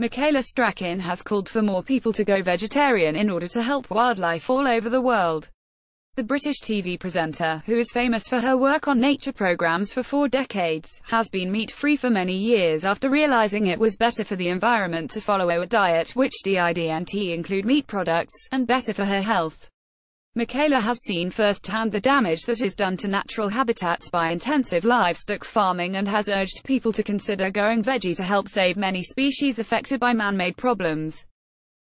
Michaela Strachan has called for more people to go vegetarian in order to help wildlife all over the world. The British TV presenter, who is famous for her work on nature programs for four decades, has been meat-free for many years after realizing it was better for the environment to follow a diet which didn't include meat products, and better for her health. Michaela has seen firsthand the damage that is done to natural habitats by intensive livestock farming and has urged people to consider going veggie to help save many species affected by man-made problems.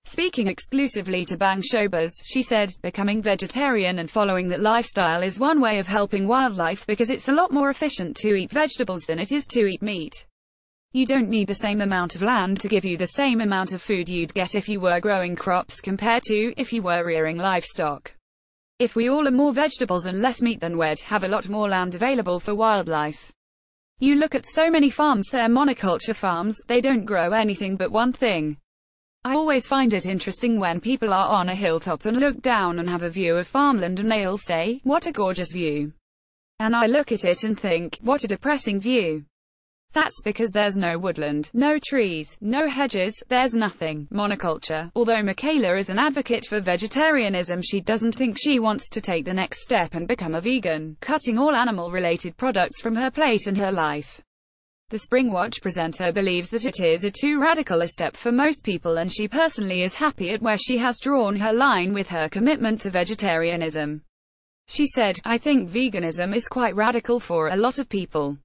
Speaking exclusively to Bang Showbiz, she said, becoming vegetarian and following that lifestyle is one way of helping wildlife because it's a lot more efficient to eat vegetables than it is to eat meat. You don't need the same amount of land to give you the same amount of food you'd get if you were growing crops compared to if you were rearing livestock. If we all are more vegetables and less meat then we'd have a lot more land available for wildlife. You look at so many farms, they're monoculture farms, they don't grow anything but one thing. I always find it interesting when people are on a hilltop and look down and have a view of farmland and they'll say, what a gorgeous view. And I look at it and think, what a depressing view. That's because there's no woodland, no trees, no hedges, there's nothing. Monoculture. Although Michaela is an advocate for vegetarianism, she doesn't think she wants to take the next step and become a vegan, cutting all animal-related products from her plate and her life. The Springwatch presenter believes that it is a too radical a step for most people and she personally is happy at where she has drawn her line with her commitment to vegetarianism. She said, I think veganism is quite radical for a lot of people.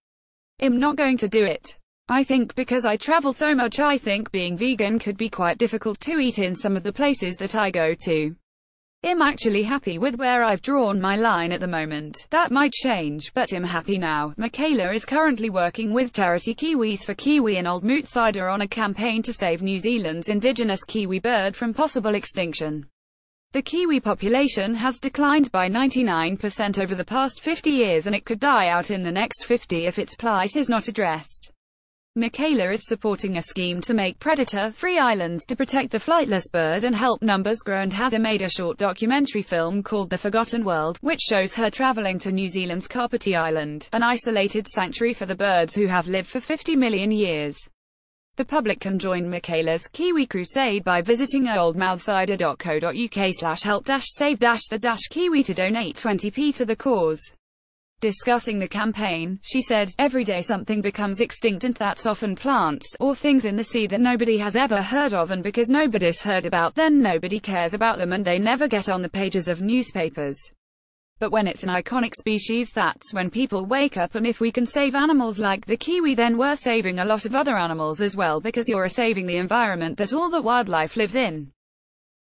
I'm not going to do it. I think because I travel so much I think being vegan could be quite difficult to eat in some of the places that I go to. I'm actually happy with where I've drawn my line at the moment. That might change, but I'm happy now. Michaela is currently working with charity Kiwis for Kiwi and Old Mout Cider on a campaign to save New Zealand's indigenous kiwi bird from possible extinction. The kiwi population has declined by 99% over the past 50 years and it could die out in the next 50 if its plight is not addressed. Michaela is supporting a scheme to make predator-free islands to protect the flightless bird and help numbers grow and has made a short documentary film called The Forgotten World, which shows her traveling to New Zealand's Kapiti Island, an isolated sanctuary for the birds who have lived for 50 million years. The public can join Michaela's Kiwi Crusade by visiting oldmoutcider.co.uk slash help save the kiwi to donate 20p to the cause. Discussing the campaign, she said, Every day something becomes extinct and that's often plants, or things in the sea that nobody has ever heard of and because nobody's heard about then nobody cares about them and they never get on the pages of newspapers. But when it's an iconic species that's when people wake up and if we can save animals like the kiwi then we're saving a lot of other animals as well because you're saving the environment that all the wildlife lives in.